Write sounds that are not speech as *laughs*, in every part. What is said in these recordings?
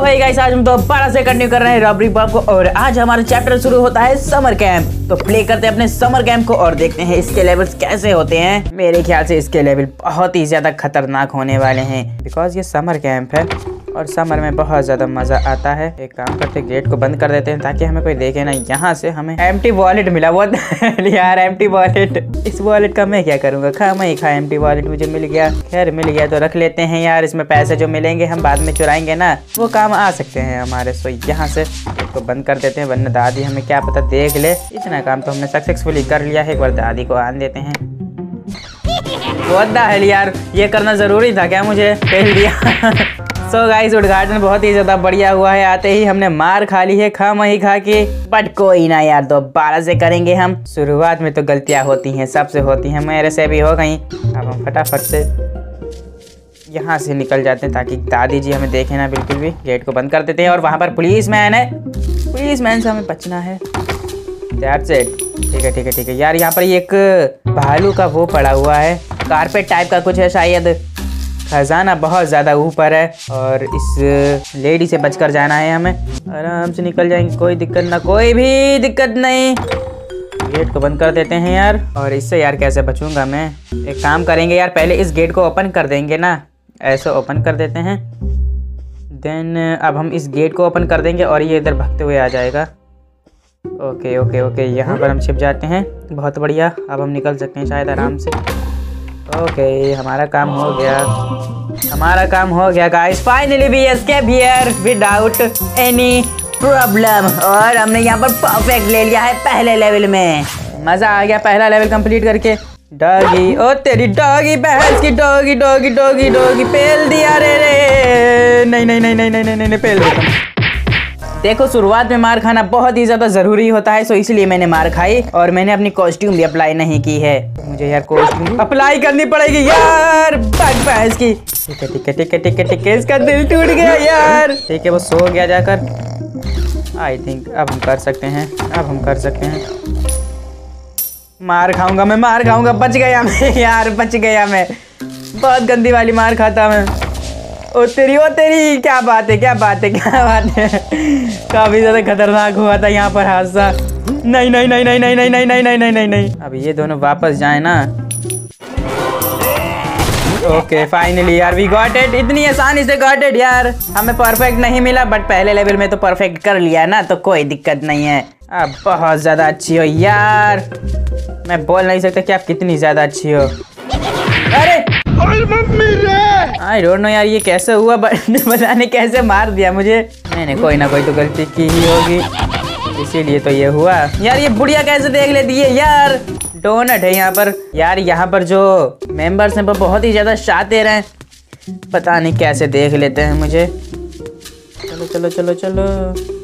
भाई गाइस आज हम दोबारा से कंटिन्यू कर रहे हैं रबरी बॉब को और आज हमारा चैप्टर शुरू होता है समर कैंप तो प्ले करते हैं अपने समर कैंप को और देखते हैं इसके लेवल्स कैसे होते हैं। मेरे ख्याल से इसके लेवल बहुत ही ज़्यादा खतरनाक होने वाले हैं। बिकॉज़ ये समर कैंप है और समर में बहुत ज़्यादा मज़ा आता है। एक काम करते, गेट को बंद कर देते हैं ताकि हमें कोई देखे ना। यहाँ से हमें एम वॉलेट मिला। वो यार एम वॉलेट इस वॉलेट का मैं क्या करूँगा? खा, मैं खा एम वॉलेट मुझे मिल गया। खैर, मिल गया तो रख लेते हैं यार। इसमें पैसे जो मिलेंगे हम बाद में चुराएँगे ना। वो काम आ सकते हैं हमारे। सो यहाँ से इसको बंद कर देते हैं, वरना दादी हमें क्या पता देख ले। इतना काम तो हमने सक्सेसफुली कर लिया है। एक बार दादी को आन देते हैं। बहुत है यार, ये करना ज़रूरी था क्या मुझे? पहल दिया। सो गाइस उद्घाटन बहुत ही ज़्यादा बढ़िया हुआ है। आते ही हमने मार खा ली है, खा मही खा के। बट कोई ना यार, दोबारा से करेंगे हम। शुरुआत में तो गलतियाँ होती हैं, सबसे होती हैं। मेरे से भी हो गई। अब हम फटाफट से यहाँ से निकल जाते हैं ताकि दादी जी हमें देखे ना बिल्कुल भी। गेट को बंद कर देते हैं और वहाँ पर पुलिस मैन है। पुलिस मैन से हमें बचना है। ठीक है ठीक है ठीक है। यार, यहाँ पर एक भालू का वो पड़ा हुआ है। कारपेट टाइप का कुछ है शायद। खजाना बहुत ज़्यादा ऊपर है और इस लेडी से बचकर जाना है हमें। आराम से निकल जाएँगे, कोई दिक्कत ना, कोई भी दिक्कत नहीं। गेट को बंद कर देते हैं यार। और इससे यार कैसे बचूँगा मैं? एक काम करेंगे यार, पहले इस गेट को ओपन कर देंगे ना। ऐसे ओपन कर देते हैं। देन, अब हम इस गेट को ओपन कर देंगे और ये इधर भगते हुए आ जाएगा। ओके ओके ओके, यहाँ पर हम छिप जाते हैं। बहुत बढ़िया। अब हम निकल सकते हैं शायद आराम से। ओके हमारा काम हो गया। हमारा काम हो गया guys finally we escape here without any problem और हमने यहाँ पर परफेक्ट ले लिया है पहले लेवल में। मज़ा आ गया पहला लेवल कंप्लीट करके। डॉगी ओ तेरी डॉगी भैंस की डॉगी डॉगी डॉगी डॉगी पेल दिया रे रे। नहीं नहीं नहीं नहीं नहीं नहीं नहीं पेल देता देखो, शुरुआत में मार खाना बहुत ही ज़्यादा ज़रूरी होता है सो इसलिए मैंने मार खाई और मैंने अपनी कॉस्ट्यूम भी अप्लाई नहीं की है। मुझे यार कॉस्ट्यूम अप्लाई करनी पड़ेगी यार। इसका दिल टूट गया यार। ठीक है, वो सो गया जाकर। आई थिंक अब हम कर सकते हैं, अब हम कर सकते हैं। मार खाऊँगा मैं, मार खाऊँगा, बच गया मैं यार, बच गया मैं। बहुत गंदी वाली मार खाता मैं। ओ, तेरी ओ, तेरी, क्या बात है, क्या बात है, क्या बात है। काफ़ी ज़्यादा खतरनाक हुआ था यहाँ पर हादसा। नहीं नहीं नहीं नहीं नहीं नहीं नहीं नहीं नहीं नहीं। नहीं नहीं अब ये दोनों वापस जाए ना। ओके फाइनली यार वी गॉट इट इतनी आसानी से गॉट इट यार। हमें परफेक्ट नहीं मिला बट पहले लेवल में तो परफेक्ट कर लिया ना तो कोई दिक्कत नहीं है। अब बहुत ज़्यादा अच्छी हो, यार। मैं बोल नहीं सकता कि आप कितनी ज़्यादा अच्छी हो। अरे! आई डोंट नो यार, ये कैसे हुआ? बट *laughs* ने कैसे मार दिया मुझे? मैंने कोई ना कोई तो गलती की ही होगी। इसीलिए तो ये हुआ। यार, ये बुढ़िया कैसे देख लेती है? यार डोनट है यहाँ पर। यार, यहाँ पर जो मेंबर्स हैं, वो बहुत ही ज़्यादा शाते रहे पता नहीं कैसे देख लेते हैं मुझे। चलो चलो चलो चलो।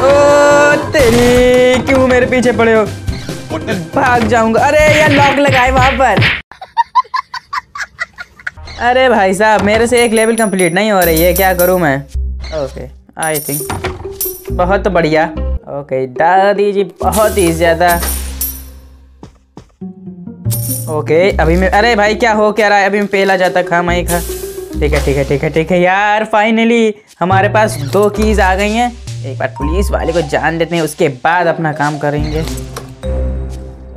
ओ तेरी क्यों मेरे पीछे पड़े हो? भाग जाऊँगा। अरे यार लॉक लगाए वहाँ पर। अरे भाई साहब, मेरे से एक लेवल कंप्लीट नहीं हो रही है, क्या करूँ मैं? ओके आई थिंक बहुत बढ़िया। ओके दादी जी, बहुत ही ज़्यादा। ओके अभी मैं अरे भाई, क्या हो क्या रहा है? अभी मैं पेला जाता खा, मैं खा। ठीक है ठीक है ठीक है ठीक है। यार फाइनली हमारे पास दो कीज आ गई हैं। एक बार पुलिस वाले को जान देते हैं, उसके बाद अपना काम करेंगे।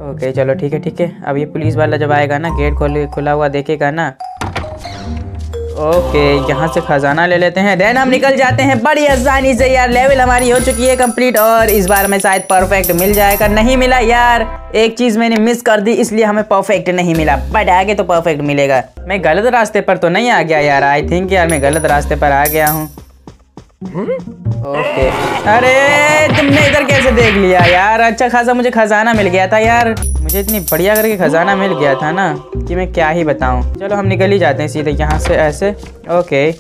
ओके चलो ठीक है ठीक है। अब ये पुलिस वाला जब आएगा ना, गेट खोल, खुला हुआ देखेगा ना। ओके यहाँ से खजाना ले लेते हैं देन हम निकल जाते हैं। बड़ी आसानी से यार लेवल हमारी हो चुकी है कंप्लीट और इस बार हमें शायद परफेक्ट मिल जाएगा। नहीं मिला यार, एक चीज़ मैंने मिस कर दी, इसलिए हमें परफेक्ट नहीं मिला। बट आगे तो परफेक्ट मिलेगा। मैं गलत रास्ते पर तो नहीं आ गया यार आई थिंक यार मैं गलत रास्ते पर आ गया हूँ। ओके अरे, तुमने इधर कैसे देख लिया यार? अच्छा खासा मुझे खजाना मिल गया था यार। मुझे इतनी बढ़िया करके खजाना मिल गया था ना कि मैं क्या ही बताऊँ। चलो, हम निकल ही जाते हैं सीधे यहाँ से, ऐसे। ओके।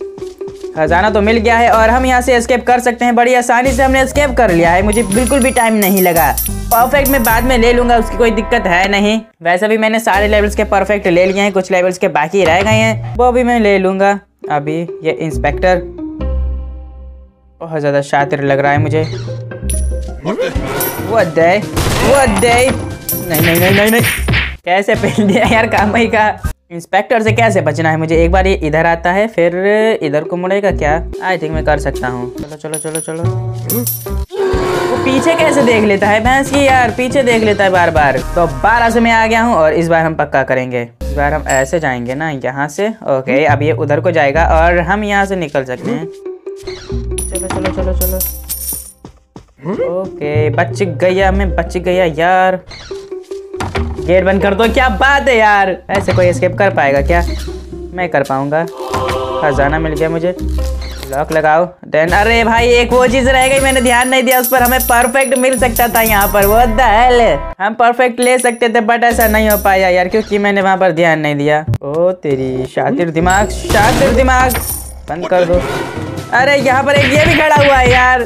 खजाना तो मिल गया है और हम यहाँ से एस्केप कर सकते हैं। बड़ी आसानी से हमने एस्केप कर लिया है। मुझे बिल्कुल भी टाइम नहीं लगा। परफेक्ट मैं बाद में ले लूँगा, उसकी कोई दिक्कत है नहीं। वैसे भी मैंने सारे लेवल्स के परफेक्ट ले लिए हैं, कुछ लेवल्स के बाकी रह गए हैं। वो भी मैं ले लूँगा। अभी ये इंस्पेक्टर बहुत ज़्यादा शातिर लग रहा है मुझे। वो दे वो दे नहीं नहीं नहीं नहीं नहीं। कैसे पहन दिया यार काम ही का? इंस्पेक्टर से कैसे बचना है मुझे? एक बार ये इधर आता है, फिर इधर को मुड़ेगा क्या? आई थिंक मैं कर सकता हूँ। चलो चलो चलो चलो। वो पीछे कैसे देख लेता है भैंस की यार? पीछे देख लेता है बार बार तो बारह से मैं आ गया हूँ और इस बार हम पक्का करेंगे। इस बार हम ऐसे जाएँगे ना यहाँ से। ओके अब ये उधर को जाएगा और हम यहाँ से निकल सकते हैं। चलो चलो चलो चलो। ओके बच गया मैं बच गया यार। गेट बंद कर दो क्या बात है यार। ऐसे कोई एस्केप कर पाएगा क्या? मैं कर पाऊँगा। खजाना मिल गया मुझे। लॉक लगाओ। देन अरे भाई एक वो चीज़ रह गई मैंने ध्यान नहीं दिया उस पर हमें परफेक्ट मिल सकता था यहाँ पर। वो हेल हम परफेक्ट ले सकते थे बट ऐसा नहीं हो पाया यार क्योंकि मैंने वहाँ पर ध्यान नहीं दिया। ओ तेरी शातिर दिमाग शातिर दिमाग। बंद कर दो। अरे यहाँ पर एक ये भी खड़ा हुआ है यार।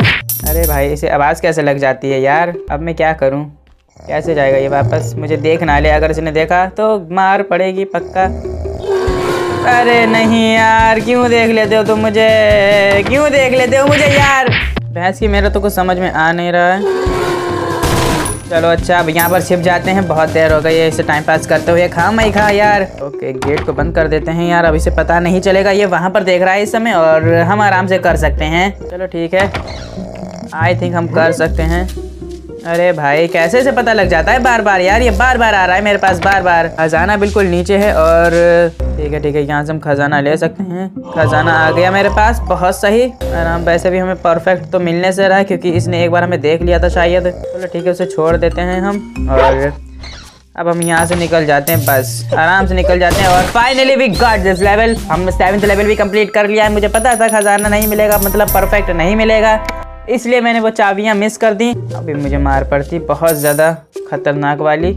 अरे भाई, इसे आवाज़ कैसे लग जाती है यार? अब मैं क्या करूँ? कैसे जाएगा ये वापस? मुझे देख ना ले, अगर इसने देखा तो मार पड़ेगी पक्का। अरे नहीं यार, क्यों देख लेते हो तुम मुझे? क्यों देख लेते हो मुझे यार? भैंस की मेरा तो कुछ समझ में आ नहीं रहा है। चलो अच्छा अब यहाँ पर छिप जाते हैं। बहुत देर हो गई है, इसे टाइम पास करते हुए। खा मई खा यार। ओके गेट को बंद कर देते हैं यार। अभी इसे पता नहीं चलेगा, ये वहाँ पर देख रहा है इस समय, और हम आराम से कर सकते हैं। चलो ठीक है। आई थिंक हम कर सकते हैं। अरे भाई, कैसे से पता लग जाता है? बार बार यार, ये बार बार आ रहा है मेरे पास बार बार खजाना बिल्कुल नीचे है और, ठीक है ठीक है, यहाँ से हम खजाना ले सकते हैं। खजाना आ गया मेरे पास, बहुत सही। आराम वैसे भी हमें परफेक्ट तो मिलने से रहा है, क्योंकि इसने एक बार हमें देख लिया था शायद। चलो ठीक है, उसे छोड़ देते हैं हम, और अब हम यहाँ से निकल जाते हैं, बस। आराम से निकल जाते हैं, और finally we got this level हमने सेवंथ लेवल भी कंप्लीट कर लिया है, मुझे पता था खजाना नहीं मिलेगा मतलब परफेक्ट नहीं मिलेगा। इसलिए मैंने वो चाबियाँ मिस कर दी। अभी मुझे मार पड़ती बहुत ज़्यादा खतरनाक वाली।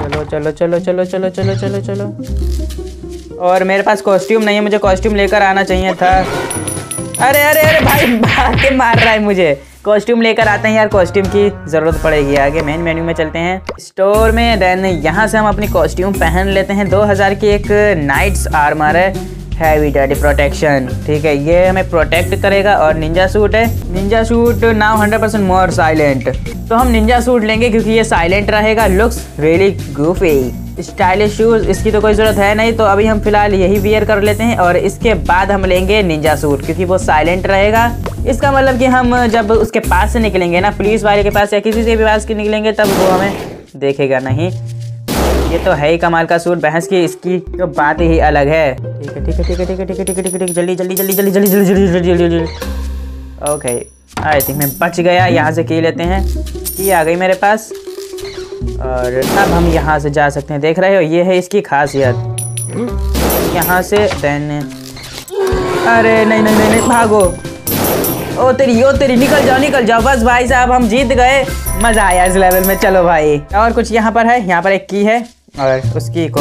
चलो चलो चलो चलो चलो चलो चलो चलो। और मेरे पास कॉस्ट्यूम नहीं है, मुझे कॉस्ट्यूम लेकर आना चाहिए था। अरे अरे अरे भाई, भाग के मार रहा है मुझे। कॉस्ट्यूम लेकर आते हैं यार कॉस्ट्यूम की ज़रूरत पड़ेगी। आगे मेन मेन्यू में चलते हैं। स्टोर में देन यहाँ से हम अपनी कॉस्ट्यूम पहन लेते हैं। 2000 की एक नाइट्स आर्मर है। हैवी डैडी प्रोटेक्शन ठीक है, ये हमें प्रोटेक्ट करेगा और निंजा सूट है। Ninja suit now hundred percent more silent तो हम निंजा सूट लेंगे क्योंकि ये साइलेंट रहेगा। Looks really goofy stylish shoes इसकी तो कोई ज़रूरत है नहीं। तो अभी हम फ़िलहाल यही वियर कर लेते हैं और इसके बाद हम लेंगे निंजा सूट क्योंकि वो साइलेंट रहेगा। इसका मतलब कि हम जब उसके पास से निकलेंगे ना पुलिस वाले के पास या किसी से भी पास के निकलेंगे, तब वो हमें देखेगा नहीं। ये तो है ही कमाल का सूट, बहस की इसकी तो बात ही अलग है। ठीक है ठीक है ठीक है ठीक है ठीक है ठीक है ठीक है जल्दी जल्दी जल्दी जल्दी जल्दी जल्दी जल्दी जल्दी जल्दी जल्दी। ओके आई थिंक मैं बच गया, यहाँ से की लेते हैं। की आ गई मेरे पास। और अब हम यहाँ से जा सकते हैं। देख रहे हो, ये है इसकी खासियत। यहाँ से देन अरे, नहीं नहीं नहीं नहीं, भागो। ओ तेरी ओ तेरी, निकल जाओ निकल जाओ। बस भाई साहब, हम जीत गए। मज़ा आया इस लेवल में। चलो भाई, और कुछ यहाँ पर है? यहाँ पर एक की है। और उसकी को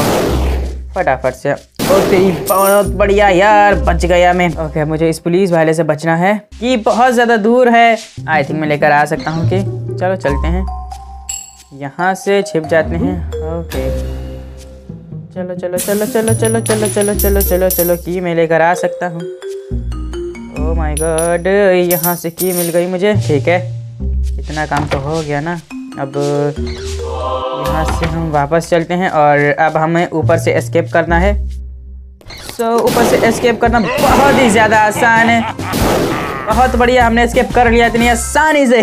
फटाफट से ओके बहुत बढ़िया यार बच गया मैं ओके मुझे इस पुलिस वाले से बचना है कि बहुत ज़्यादा दूर है आई थिंक मैं लेकर आ सकता हूँ कि चलो चलते हैं यहाँ से छिप जाते हैं ओके चलो चलो चलो चलो चलो चलो चलो चलो चलो चलो की मैं लेकर आ सकता हूँ ओ माय गॉड यहाँ से की मिल गई मुझे ठीक है इतना काम तो हो गया ना अब यहाँ से हम वापस चलते हैं और अब हमें ऊपर से एस्केप करना है। सो so, ऊपर से एस्केप करना बहुत ही ज़्यादा आसान है। बहुत बढ़िया, हमने स्केप कर लिया इतनी आसानी से।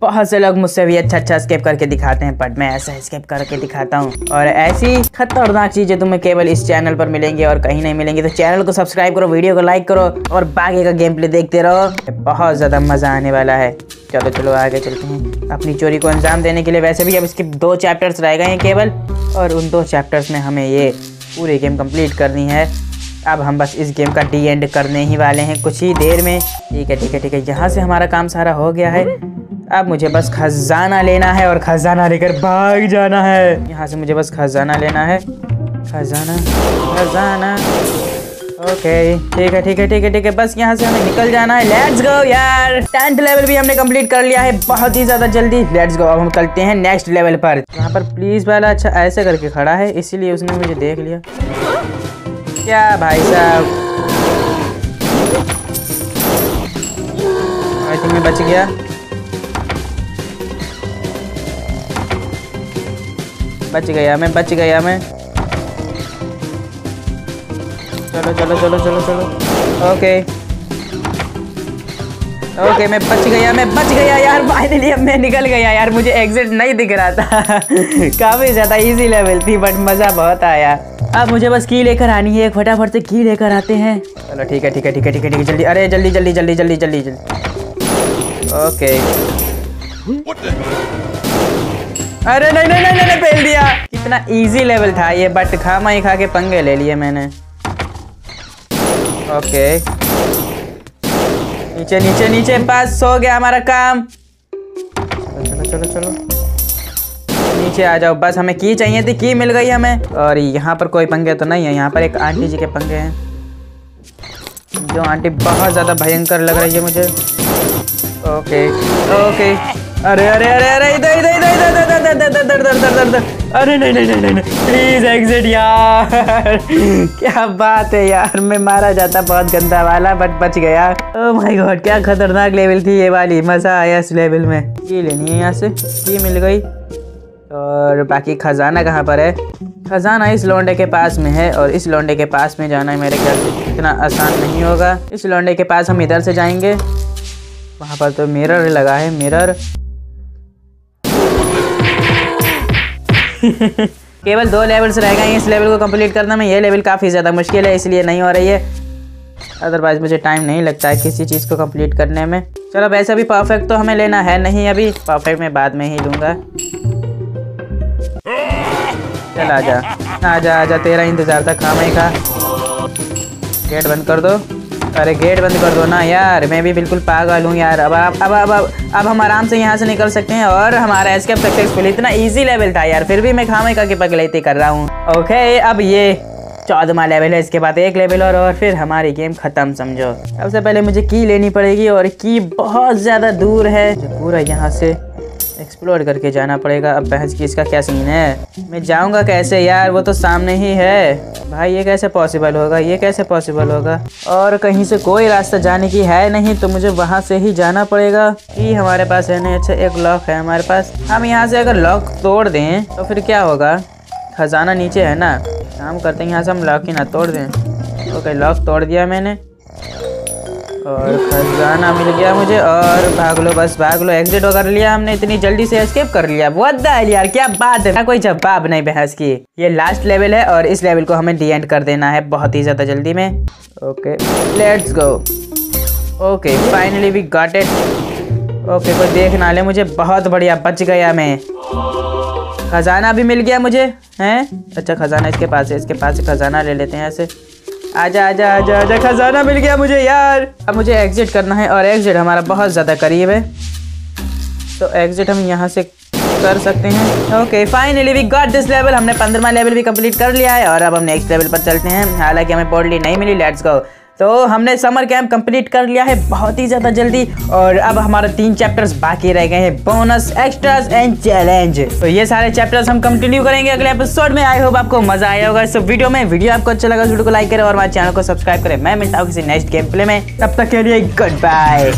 बहुत से लोग मुझसे भी अच्छा अच्छा स्केप करके दिखाते हैं बट मैं ऐसा स्केप करके दिखाता हूँ। और ऐसी खतरनाक चीज़ें तुम्हें केवल इस चैनल पर मिलेंगी और कहीं नहीं मिलेंगी। तो चैनल को सब्सक्राइब करो वीडियो को लाइक करो और बाकी का गेम प्ले देखते रहो। बहुत ज़्यादा मज़ा आने वाला है। चलो चलो, आगे चलते हैं। अपनी चोरी को अंजाम देने के लिए वैसे भी अब इसके दो चैप्टर्स रह गए हैं केवल। और उन दो चैप्टर्स में हमें ये पूरी गेम कंप्लीट करनी है। अब हम बस इस गेम का डी एंड करने ही वाले हैं कुछ ही देर में। ठीक है ठीक है ठीक है। यहाँ से हमारा काम सारा हो गया है। अब मुझे बस खजाना लेना है और खजाना लेकर भाग जाना है। यहाँ से मुझे बस खजाना लेना है। खजाना खजाना। ओके ठीक है ठीक है ठीक है ठीक है। बस यहाँ से हमें निकल जाना है। लेट्स गो यार। टेंथ लेवल भी हमने कंप्लीट कर लिया है। बहुत ही ज़्यादा जल्दी। लेट्स गो अब हम चलते हैं नेक्स्ट लेवल पर। यहाँ पर प्लीज़ वाला अच्छा ऐसे करके खड़ा है, इसीलिए उसने मुझे देख लिया। क्या भाई साहब? आई थिंक मैं बच गया। बच गया मैं, बच गया मैं। चलो चलो चलो चलो चलो। ओके ओके मैं बच गया, मैं बच गया यार। फाइनली अब मैं निकल गया यार, मुझे एग्जिट नहीं दिख रहा था। *laughs* काफ़ी ज़्यादा इजी लेवल थी बट मज़ा बहुत आया। अब मुझे बस की लेकर आनी है, फटाफट से की लेकर आते हैं। चलो ठीक है ठीक है ठीक है ठीक है ठीक है जल्दी, अरे जल्दी जल्दी जल्दी जल्दी जल्दी जल्दी। ओके अरे नहीं नहीं नहीं नहीं फेल दिया। कितना इजी लेवल था ये बट खामा ही खा के पंगे ले लिए मैंने। ओके नीचे नीचे नीचे, पास हो गया हमारा काम। चलो चलो चलो चलो। नीचे आ जाओ बस हमें की चाहिए थी की मिल गई हमें और यहाँ पर कोई पंगे तो नहीं है यहाँ पर एक आंटी जी के पंगे हैं जो आंटी बहुत ज़्यादा भयंकर लग रही है मुझे ओके ओके अरे अरे अरे अरे इधर इधर इधर इधर इधर इधर इधर इधर इधर इधर इधर अरे नहीं नहीं नहीं नहीं प्लीज़ एग्जिट यार क्या बात है यार मैं मारा जाता बहुत गंदा वाला बट बच गया ओ माय गॉड क्या खतरनाक लेवल थी ये वाली मज़ा आया इस लेवल में ये लेनी है यहाँ से ये मिल गई और बाकी खजाना कहाँ पर है? खजाना इस लौंडे के पास में है और इस लौंडे के पास में जाना मेरे ख्याल से इतना आसान नहीं होगा। इस लौंडे के पास हम इधर से जाएँगे। वहाँ पर तो मिरर लगा है मिरर *laughs* केवल दो लेवल्स रह गए इस लेवल को कंप्लीट करने में ये लेवल काफ़ी ज़्यादा मुश्किल है, इसलिए नहीं हो रही है। अदरवाइज़ मुझे टाइम नहीं लगता है किसी चीज़ को कंप्लीट करने में। चलो वैसे भी परफेक्ट तो हमें लेना है नहीं अभी। परफेक्ट मैं बाद में ही लूँगा। चल आजा। आजा आजा, तेरा इंतज़ार था, खामे का गेट बंद कर दो। अरे, गेट बंद कर दो ना यार। मैं भी बिल्कुल पागल हूँ यार। अब अब अब अब अब हम आराम से यहाँ से निकल सकते हैं और हमारा एस्केप सक्सेसफुल इतना इजी लेवल था यार। फिर भी मैं खामे का की पगलती कर रहा हूँ। ओके अब ये चौदहवा लेवल है। इसके बाद एक लेवल और और फिर हमारी गेम खत्म, समझो। सबसे पहले मुझे की लेनी पड़ेगी और की बहुत ज़्यादा दूर है। पूरा यहाँ से एक्सप्लोर करके जाना पड़ेगा। अब बहस की इसका क्या सीन है? मैं जाऊँगा कैसे यार? वो तो सामने ही है। भाई, ये कैसे पॉसिबल होगा? ये कैसे पॉसिबल होगा? और कहीं से कोई रास्ता जाने की है नहीं तो मुझे वहाँ से ही जाना पड़ेगा। कि हमारे पास है नहीं? अच्छा एक लॉक है हमारे पास। हम यहाँ से अगर लॉक तोड़ दें तो फिर क्या होगा? खजाना नीचे है ना? काम करते हैं यहाँ से हम लॉक ही ना तोड़ दें। ओके लॉक तोड़ दिया मैंने। और खजाना मिल गया मुझे और भाग लो, बस भाग लो। एग्जिट कर लिया हमने, इतनी जल्दी से एस्केप कर लिया। बहुत यार, क्या बात है? कोई जवाब नहीं बहस की। ये लास्ट लेवल है और इस लेवल को हमें डी एंड कर देना है बहुत ही ज़्यादा जल्दी में। Okay let's go okay finally we got it okay कोई देख ना ले मुझे, बहुत बढ़िया, बच गया मैं। खजाना भी मिल गया मुझे, हैं? अच्छा खजाना इसके पास है, इसके पास खजाना ले लेते हैं ऐसे। आजा आजा आजा आजा, खजाना मिल गया मुझे यार। अब मुझे एग्जिट करना है और एग्जिट हमारा बहुत ज़्यादा करीब है। तो एग्जिट हम यहाँ से कर सकते हैं। Okay finally we got this level हमने पंद्रहवा लेवल भी कंप्लीट कर लिया है और अब हम नेक्स्ट लेवल पर चलते हैं। हालाँकि हमें बॉडली नहीं मिली। लेट्स गो तो हमने समर कैंप कंप्लीट कर लिया है बहुत ही ज़्यादा जल्दी और अब हमारे तीन चैप्टर्स बाकी रह गए हैं बोनस एक्स्ट्रास एंड चैलेंज तो ये सारे चैप्टर्स हम कंटिन्यू करेंगे अगले एपिसोड में। आई होप आपको मज़ा आया होगा। इस वीडियो में वीडियो आपको अच्छा लगा वीडियो को लाइक करें और हमारे चैनल को सब्सक्राइब करें। मैं मिलता हूँ किसी नेक्स्ट गेम प्ले में। तब तक के लिए गुड बाय